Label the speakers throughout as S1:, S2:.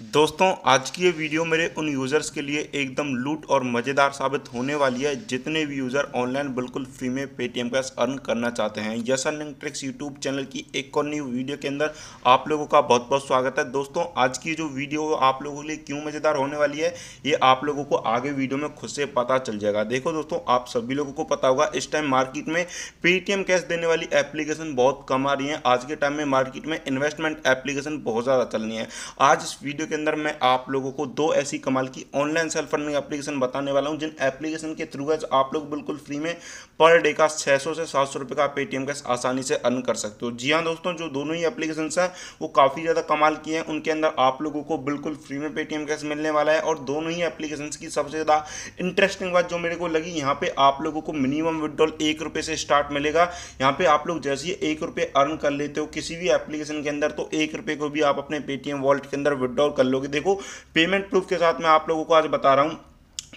S1: दोस्तों, आज की ये वीडियो मेरे उन यूज़र्स के लिए एकदम लूट और मज़ेदार साबित होने वाली है, जितने भी यूज़र ऑनलाइन बिल्कुल फ्री में पेटीएम कैश अर्न करना चाहते हैं। Yes earning tricks YouTube channel की एक और न्यू वीडियो के अंदर आप लोगों का बहुत बहुत स्वागत है। दोस्तों, आज की जो वीडियो आप लोगों के लिए क्यों मज़ेदार होने वाली है, ये आप लोगों को आगे वीडियो में खुद से पता चल जाएगा। देखो दोस्तों, आप सभी लोगों को पता होगा, इस टाइम मार्केट में पेटीएम कैश देने वाली एप्लीकेशन बहुत कम आ रही है। आज के टाइम में मार्केट में इन्वेस्टमेंट एप्लीकेशन बहुत ज़्यादा चल रही है। आज इस वीडियो वीडियो के अंदर मैं आप लोगों को दो ऐसी कमाल की ऑनलाइन सेल्फ अर्निंग एप्लीकेशन बताने वाला हूँ, जिन एप्लीकेशन के थ्रू आप लोग बिल्कुल फ्री में पर डे का 600 से 700 रुपए का पेटीएम कैश आसानी से अर्न कर सकते हो। जी हाँ दोस्तों, जो दोनों ही एप्लीकेशन हैं, वो काफ़ी ज़्यादा कमाल की हैं। उनके अंदर आप लोगों को बिल्कुल फ्री में पेटीएम कैश मिलने वाला है और दोनों ही एप्लीकेशन की सबसे ज़्यादा इंटरेस्टिंग बात जो मेरे को लगी, यहाँ पे आप लोगों को मिनिमम विड्रॉल एक से स्टार्ट मिलेगा। यहाँ पे आप लोग जैसे ही एक अर्न कर लेते हो किसी भी एप्लीकेशन के अंदर तो एक को भी आप अपने पेटीएम वॉलेट के अंदर विड्रॉल कर लोगे। देखो पेमेंट प्रूफ के साथ मैं आप लोगों को आज बता रहा हूँ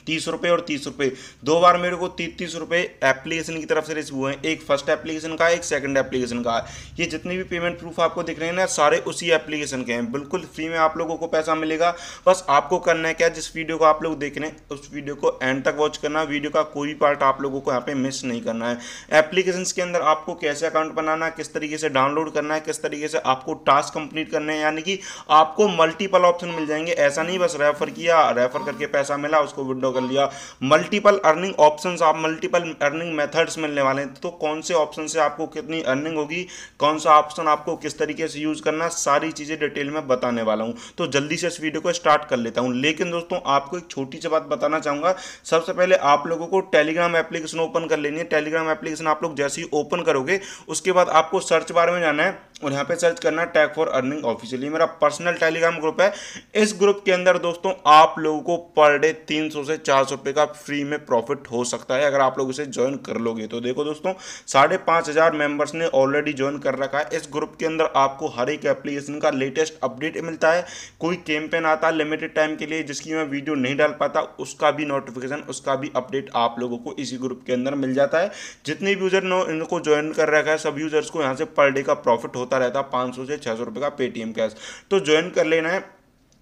S1: तीस रुपये और तीस रुपये दो बार मेरे को तीस तीस रुपये एप्लीकेशन की तरफ़ से रिसीव हुए हैं। एक फ़र्स्ट एप्लीकेशन का एक सेकंड एप्लीकेशन का ये जितने भी पेमेंट प्रूफ आपको दिख रहे हैं ना, सारे उसी एप्लीकेशन के हैं। बिल्कुल फ्री में आप लोगों को पैसा मिलेगा। बस आपको करना है क्या? जिस वीडियो को आप लोग देख रहे हैं, उस वीडियो को एंड तक वॉच करना। वीडियो का कोई पार्ट आप लोगों को यहाँ पे मिस नहीं करना है। एप्लीकेशन के अंदर आपको कैसे अकाउंट बनाना किस तरीके से डाउनलोड करना है, किस तरीके से आपको टास्क कंप्लीट करने हैं, यानी कि आपको मल्टीपल ऑप्शन मिल जाएँगे। ऐसा नहीं बस रेफर किया रेफर करके पैसा मिला, उसको विंडो कर लिया। मल्टीपल अर्निंग ऑप्शन आप मल्टीपल अर्निंग मेथड्स मिलने वाले हैं। तो कौन से ऑप्शन से आपको कितनी अर्निंग होगी? कौन सा ऑप्शन आपको किस तरीके से यूज़ करना सारी चीज़ें डिटेल में बताने वाला हूँ। तो जल्दी से इस वीडियो को स्टार्ट कर लेता हूँ। लेकिन दोस्तों, आपको एक छोटी सी बात बताना चाहूँगा। सबसे पहले आप लोगों को टेलीग्राम एप्लीकेशन ओपन कर लेनी है। टेलीग्राम एप्लीकेशन आप लोग जैसे ही ओपन करोगे, उसके बाद आपको सर्च बार में जाना है। और यहाँ पे सर्च करना टैग फॉर अर्निंग ऑफिशियली मेरा पर्सनल टेलीग्राम ग्रुप है। इस ग्रुप के अंदर दोस्तों, आप लोगों को पर डे तीन सौ से चार सौ रुपये का फ्री में प्रॉफिट हो सकता है। अगर आप लोग इसे ज्वाइन कर लोगे तो देखो दोस्तों, साढ़े पाँच हज़ार मेंबर्स ने ऑलरेडी ज्वाइन कर रखा है। इस ग्रुप के अंदर आपको हर एक एप्लीकेशन का लेटेस्ट अपडेट मिलता है। कोई कैंपेन आता है लिमिटेड टाइम के लिए, जिसकी मैं वीडियो नहीं डाल पाता, उसका भी नोटिफिकेशन उसका भी अपडेट आप लोगों को इसी ग्रुप के अंदर मिल जाता है। जितने भी यूज़र इनको ज्वाइन कर रखा है, सब यूज़र्स को यहाँ से पर डे का प्रॉफिट होता रहता है पाँच से छः सौ का पेटीएम कैश तो ज्वाइन कर लेना है।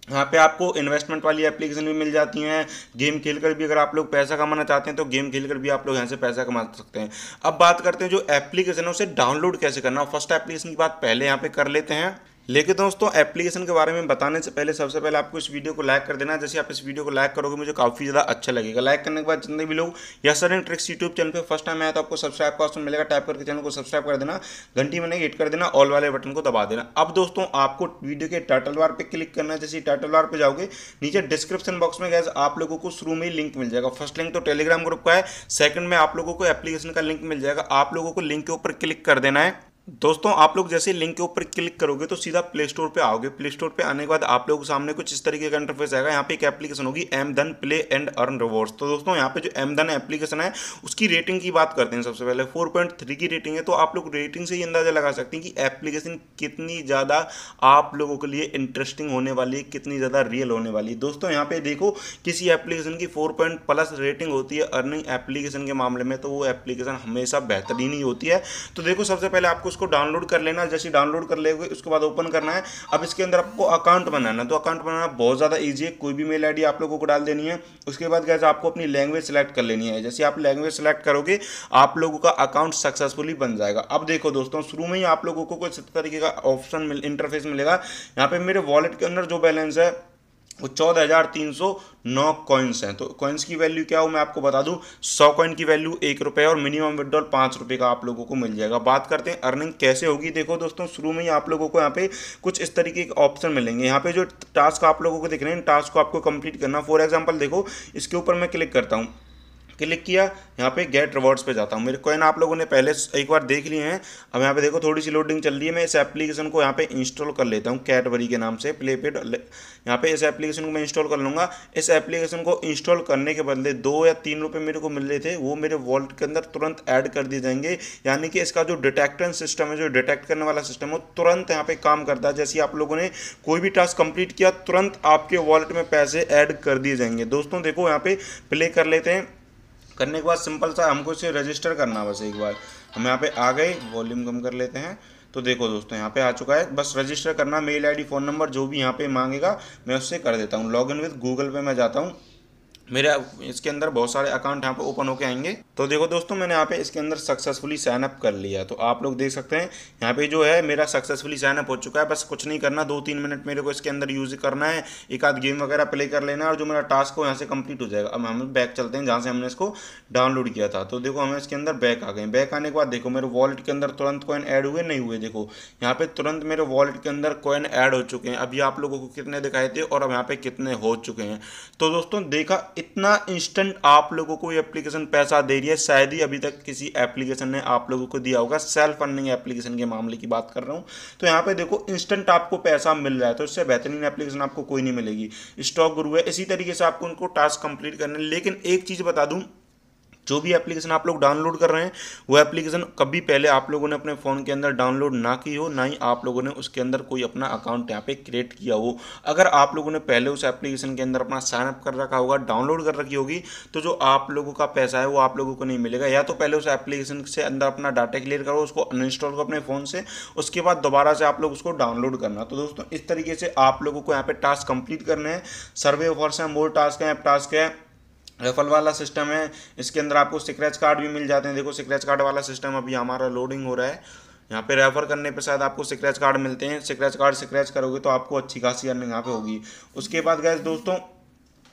S1: यहाँ पे आपको इन्वेस्टमेंट वाली एप्लीकेशन भी मिल जाती हैं। गेम खेलकर भी अगर आप लोग पैसा कमाना चाहते हैं तो गेम खेलकर भी आप लोग यहाँ से पैसा कमा सकते हैं। अब बात करते हैं जो एप्लीकेशन है, उसे डाउनलोड कैसे करना फ़र्स्ट एप्लीकेशन की बात पहले यहाँ पे कर लेते हैं। लेकिन दोस्तों एप्लीकेशन के बारे में बताने से पहले, सबसे पहले आपको इस वीडियो को लाइक कर देना। जैसे आप इस वीडियो को लाइक करोगे, मुझे काफ़ी ज़्यादा अच्छा लगेगा। लाइक करने के बाद जितने भी लोग या सर इन ट्रिक्स यूट्यूब चैनल पे फ़र्स्ट टाइम आया तो आपको सब्सक्राइब का ऑप्शन मिलेगा। टाइप करके चैनल को सब्सक्राइब कर देना। घंटी में हिट कर देना। ऑल वाले बटन को दबा देना। अब दोस्तों, आपको वीडियो के टाइटल बार पर क्लिक करना है। जैसे टाइटल बार पर जाओगे, नीचे डिस्क्रिप्शन बॉक्स में गैस आप लोगों को शुरू में ही लिंक मिल जाएगा। फ़र्स्ट लिंक तो टेलीग्राम ग्रुप का है। सेकंड में आप लोगों को एप्लीकेशन का लिंक मिल जाएगा। आप लोगों को लिंक के ऊपर क्लिक कर देना है। दोस्तों, आप लोग जैसे लिंक के ऊपर क्लिक करोगे तो सीधा प्ले स्टोर पे आओगे। प्ले स्टोर पे आने के बाद आप लोगों के सामने कुछ इस तरीके का इंटरफेस आएगा। यहाँ पे एक एप्लीकेशन होगी एम धन प्ले एंड अर्न रिवॉर्ड्स तो दोस्तों, यहाँ पे जो एम धन एप्लीकेशन है, उसकी रेटिंग की बात करते हैं सबसे पहले। फोर की रेटिंग है तो आप लोग रेटिंग से ही अंदाज़ा लगा सकते हैं कि एप्लीकेशन कितनी ज़्यादा आप लोगों के लिए इंटरेस्टिंग होने वाली है, कितनी ज़्यादा रियल होने वाली है। दोस्तों, यहाँ पे देखो, किसी एप्लीकेशन की फोर प्लस रेटिंग होती है अर्निंग एप्लीकेशन के मामले में तो वो एप्लीकेशन हमेशा बेहतरीन ही होती है। तो देखो, सबसे पहले आपको उसको डाउनलोड कर लेना, जैसे डाउनलोड कर लेंगे, उसके बाद ओपन करना है। अब इसके अंदर आपको अकाउंट बनाना है। तो अकाउंट बनाना बहुत ज़्यादा ईजी है। कोई भी मेल आईडी आप लोगों को डाल देनी है। उसके बाद कैसे आपको अपनी लैंग्वेज सेलेक्ट कर लेनी है। जैसे आप लैंग्वेज सेलेक्ट करोगे, आप लोगों का अकाउंट सक्सेसफुली बन जाएगा। अब देखो दोस्तों, शुरू में ही आप लोगों को कुछ तरीके का ऑप्शन मिल इंटरफेस मिलेगा। यहाँ पे मेरे वॉलेट के अंदर जो बैलेंस है वो चौदह हज़ार तीन सौ नौ कॉइन्स हैं। तो कॉइन्स की वैल्यू क्या हो, मैं आपको बता दूँ, सौ कॉइन की वैल्यू एक रुपये और मिनिमम विड्रॉल पाँच रुपये का आप लोगों को मिल जाएगा। बात करते हैं अर्निंग कैसे होगी। देखो दोस्तों, शुरू में ही आप लोगों को यहाँ पे कुछ इस तरीके के ऑप्शन मिलेंगे। यहाँ पे जो टास्क आप लोगों को दिख रहे हैं टास्क को आपको कंप्लीट करना। फॉर एग्ज़ाम्पल देखो, इसके ऊपर मैं क्लिक करता हूँ। क्लिक किया, यहाँ पे गेट रिवॉर्ड्स पे जाता हूँ। मेरे कॉइन आप लोगों ने पहले एक बार देख लिए हैं। अब यहाँ पे देखो थोड़ी सी लोडिंग चल रही है। मैं इस एप्लीकेशन को यहाँ पे इंस्टॉल कर लेता हूँ कैटबरी के नाम से प्ले पेड यहाँ पे इस एप्लीकेशन को मैं इंस्टॉल कर लूँगा। इस एप्लीकेशन को इंस्टॉल करने के बदले दो या तीन रुपये मेरे को मिल रहे थे, वो मेरे वॉलेट के अंदर तुरंत ऐड कर दिए जाएँगे। यानी कि इसका जो डिटेक्टन सिस्टम है, जो डिटेक्ट करने वाला सिस्टम है तुरंत यहाँ पे काम करता है। जैसे आप लोगों ने कोई भी टास्क कंप्लीट किया, तुरंत आपके वॉलेट में पैसे ऐड कर दिए जाएँगे। दोस्तों, देखो, यहाँ पे प्ले कर लेते हैं। करने के बाद सिंपल सा हमको इसे रजिस्टर करना बस एक बार। हम यहाँ पे आ गए वॉल्यूम कम कर लेते हैं। तो देखो दोस्तों, यहाँ पे आ चुका है। बस रजिस्टर करना मेल आईडी फ़ोन नंबर जो भी यहाँ पे मांगेगा, मैं उससे कर देता हूँ। लॉग इन विद गूगल पे मैं जाता हूँ। मेरे इसके अंदर बहुत सारे अकाउंट यहाँ पे ओपन होके आएँगे। तो देखो दोस्तों, मैंने यहाँ पे इसके अंदर सक्सेसफुली साइन अप कर लिया तो आप लोग देख सकते हैं, यहाँ पे जो है मेरा सक्सेसफुली साइन अप हो चुका है। बस कुछ नहीं करना दो तीन मिनट मेरे को इसके अंदर यूज़ करना है। एक आध गेम वगैरह प्ले कर लेना और जो मेरा टास्क हो यहाँ से कंप्लीट हो जाएगा। अब हम बैक चलते हैं, जहाँ से हमने इसको डाउनलोड किया था। तो देखो, हमें इसके अंदर बैक आ गए बैक आने के बाद देखो, मेरे वॉलेट के अंदर तुरंत कॉइन ऐड हुए, नहीं हुए। देखो, यहाँ पे तुरंत मेरे वॉलेट के अंदर कॉइन ऐड हो चुके हैं। अभी आप लोगों को कितने दिखाए थे और अब यहाँ पे कितने हो चुके हैं। तो दोस्तों, देखा इतना इंस्टेंट आप लोगों को ये एप्लीकेशन पैसा दे रही है, शायद ही अभी तक किसी एप्लीकेशन ने आप लोगों को दिया होगा। सेल्फ अर्निंग एप्लीकेशन के मामले की बात कर रहा हूँ। तो यहाँ पे देखो इंस्टेंट आपको पैसा मिल रहा है तो इससे बेहतरीन एप्लीकेशन आपको कोई नहीं मिलेगी। स्टॉक गुरु है, इसी तरीके से आपको उनको टास्क कंप्लीट करने लेकिन एक चीज़ बता दूँ जो भी एप्लीकेशन आप लोग डाउनलोड कर रहे हैं, वो एप्लीकेशन कभी पहले आप लोगों ने अपने फ़ोन के अंदर डाउनलोड ना की हो, ना ही आप लोगों ने उसके अंदर कोई अपना अकाउंट यहाँ पे क्रिएट किया हो। अगर आप लोगों ने पहले उस एप्लीकेशन के अंदर अपना साइन अप कर रखा होगा डाउनलोड कर रखी होगी तो जो आप लोगों का पैसा है वो आप लोगों को नहीं मिलेगा। या तो पहले उस एप्लीकेशन से अंदर अपना डाटा क्लियर करो, उसको अनइंस्टॉल करो अपने फ़ोन से, उसके बाद दोबारा से आप लोग उसको डाउनलोड करना। तो दोस्तों, इस तरीके से आप लोगों को यहाँ पे टास्क कंप्लीट करने हैं। सर्वे ऑफर्स हैं मोर टास्क हैं टास्क है। रेफल वाला सिस्टम है, इसके अंदर आपको स्क्रैच कार्ड भी मिल जाते हैं। देखो स्क्रैच कार्ड वाला सिस्टम अभी हमारा लोडिंग हो रहा है। यहाँ पे रेफर करने पे शायद आपको स्क्रैच कार्ड मिलते हैं। स्क्रैच कार्ड स्क्रैच करोगे तो आपको अच्छी खासी अर्निंग यहाँ पे होगी। उसके बाद गए दोस्तों,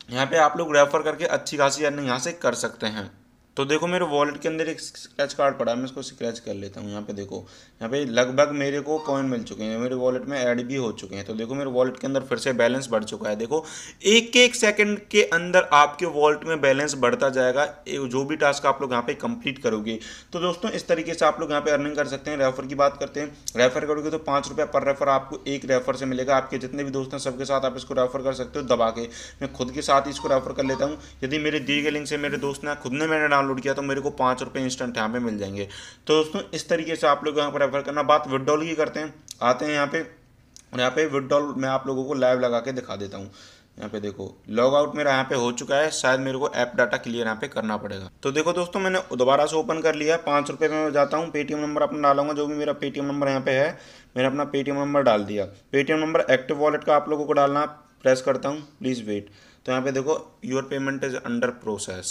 S1: यहाँ पे आप लोग रेफर करके अच्छी खासी अर्निंग यहाँ से कर सकते हैं। तो देखो मेरे वॉलेट के अंदर एक स्क्रैच कार्ड पड़ा है, मैं इसको स्क्रैच कर लेता हूँ, यहाँ पे देखो। यहाँ पे लगभग मेरे को कॉइन मिल चुके हैं, मेरे वॉलेट में ऐड भी हो चुके हैं। तो देखो मेरे वॉलेट के अंदर फिर से बैलेंस बढ़ चुका है। देखो एक एक सेकंड के अंदर आपके वॉलेट में बैलेंस बढ़ता जाएगा जो भी टास्क आप लोग यहाँ पे कंप्लीट करोगे। तो दोस्तों, इस तरीके से आप लोग यहाँ पे अर्निंग कर सकते हैं। रेफर की बात करते हैं। रेफर करोगे तो पाँच रुपये पर रेफर आपको एक रेफर से मिलेगा। आपके जितने भी दोस्त हैं, सबके साथ आप इसको रेफर कर सकते हो दबा के। मैं खुद के साथ इसको रेफर कर लेता हूँ। यदि मेरे दिए गए लिंक से मेरे दोस्त ने खुद ने मैंने डाउनलोड किया तो मेरे को पाँच रुपये इंस्टेंट यहाँ पे मिल जाएँगे। तो दोस्तों, इस तरीके से आप लोग यहाँ पर रेफर करना। बात विदड्रॉल की करते हैं। आते हैं यहाँ पे। और यहाँ पे विदड्रॉल मैं आप लोगों को लाइव लगा के दिखा देता हूँ। यहाँ पे देखो लॉग आउट मेरा यहाँ पे हो चुका है। शायद मेरे को ऐप डाटा क्लियर यहाँ पे करना पड़ेगा। तो देखो दोस्तों, मैंने दोबारा से ओपन कर लिया। पाँच रुपये में जाता हूँ। पेटीएम नंबर अपना डालूँगा। जो भी मेरा पेटीएम नंबर यहाँ पे है, मैंने अपना पेटीएम नंबर डाल दिया। पेटीएम नंबर एक्टिव वॉलेट का आप लोगों को डालना। प्रेस करता हूँ। प्लीज़ वेट तो यहाँ पे देखो your payment is under process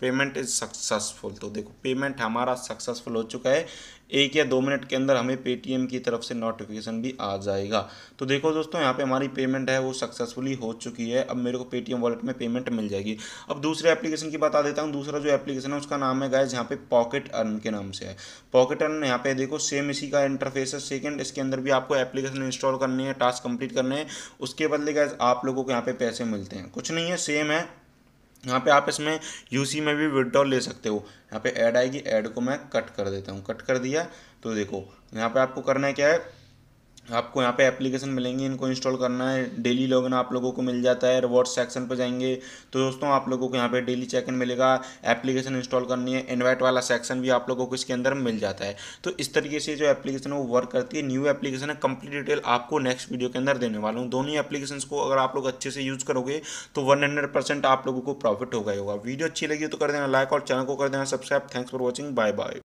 S1: payment is successful तो देखो पेमेंट हमारा सक्सेसफुल हो चुका है। एक या दो मिनट के अंदर हमें पेटीएम की तरफ़ से नोटिफिकेशन भी आ जाएगा। तो देखो दोस्तों, यहाँ पे हमारी पेमेंट है, वो सक्सेसफुली हो चुकी है। अब मेरे को पेटीएम वॉलेट में पेमेंट मिल जाएगी। अब दूसरे एप्लीकेशन की बता देता हूँ। दूसरा जो एप्लीकेशन है, उसका नाम है गाइज़ यहाँ पे पॉकेट अर्न के नाम से है। पॉकेट अर्न यहाँ पे देखो सेम इसी का इंटरफेस है। सेकेंड इसके अंदर भी आपको एप्लीकेशन इंस्टॉल करनी है टास्क कंप्लीट करने हैं। उसके बदले गाइज़ आप लोगों को यहाँ पे पैसे मिलते हैं। कुछ नहीं है सेम है। यहाँ पे आप इसमें यूसी में भी विड्रॉल ले सकते हो। यहाँ पे ऐड आएगी ऐड को मैं कट कर देता हूँ। कट कर दिया तो देखो, यहाँ पे आपको करना है क्या है? आपको यहाँ पे एप्लीकेशन मिलेंगी, इनको इंस्टॉल करना है। डेली लॉगिन आप लोगों को मिल जाता है रिवॉर्ड सेक्शन पर जाएँगे। तो दोस्तों, आप लोगों को यहाँ पे डेली चेक इन मिलेगा। एप्लीकेशन इंस्टॉल करनी है इन्वाइट वाला सेक्शन भी आप लोगों को इसके अंदर मिल जाता है। तो इस तरीके से जो एप्लीकेशन है, वो वर्क करती है। न्यू एप्लीकेशन है कंप्लीट डिटेल आपको नेक्स्ट वीडियो के अंदर देने वाला हूँ। दोनों एप्लीकेशन को अगर आप लोग अच्छे से यूज़ करोगे तो वन आप लोगों को प्रॉफिट होगा होगा। वीडियो अच्छी लगी तो कर देना लाइक और चैनल को कर देना subscribe thanks for watching bye bye